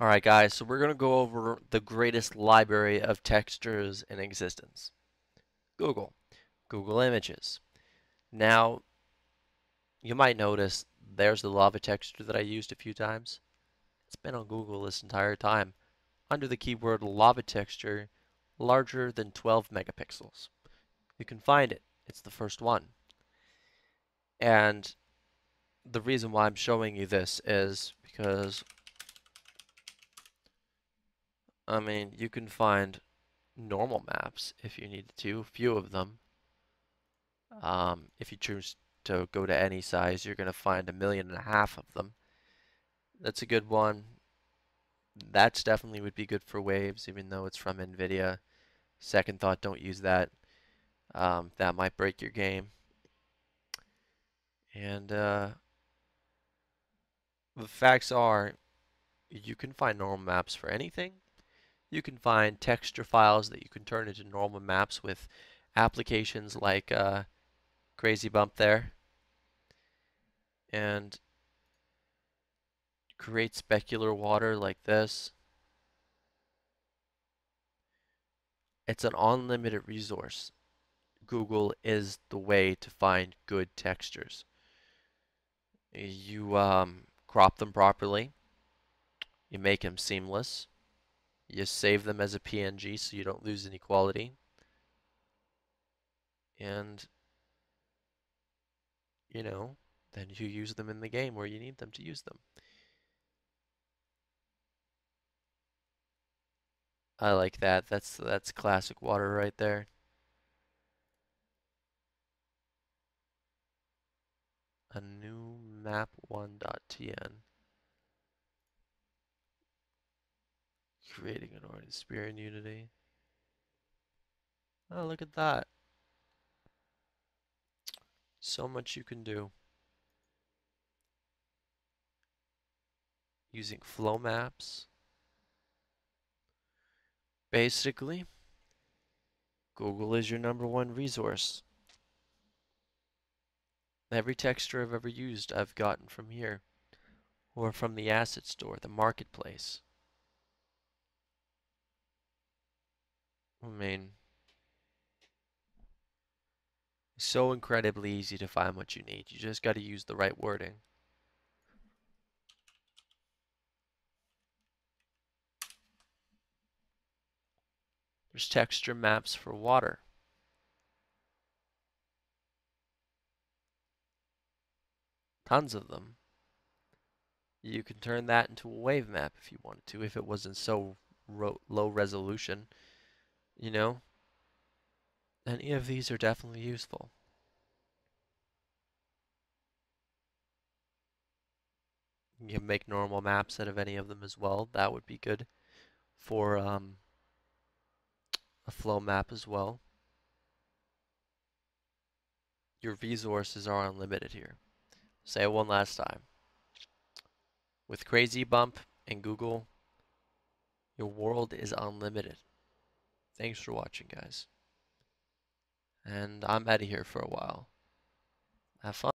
Alright guys, so we're going to go over the greatest library of textures in existence. Google. Google Images. Now, you might notice there's the lava texture that I used a few times. It's been on Google this entire time. Under the keyword lava texture, larger than 12 megapixels. You can find it. It's the first one. And the reason why I'm showing you this is because I mean, you can find normal maps if you need to, a few of them. Um, if you choose to go to any size, you're going to find a million and a half of them. That's a good one. That's definitely would be good for waves, even though it's from NVIDIA. Second thought, don't use that. Um, that might break your game. And uh, the facts are, you can find normal maps for anything you can find texture files that you can turn into normal maps with applications like uh, Crazy Bump there. And create specular water like this. It's an unlimited resource. Google is the way to find good textures. You um, crop them properly. You make them seamless. You save them as a PNG so you don't lose any quality. And, you know, then you use them in the game where you need them to use them. I like that. That's that's classic water right there. A new map1.tn. creating an art spirit in Unity. Oh, look at that. So much you can do. Using flow maps. Basically, Google is your number one resource. Every texture I've ever used I've gotten from here or from the asset store, the marketplace. I mean, so incredibly easy to find what you need. You just got to use the right wording. There's texture maps for water. Tons of them. You can turn that into a wave map if you wanted to, if it wasn't so low resolution you know, any of these are definitely useful. You can make normal maps out of any of them as well. That would be good for um, a flow map as well. Your resources are unlimited here. Say it one last time. With Crazy Bump and Google, your world is unlimited. Thanks for watching, guys. And I'm out of here for a while. Have fun.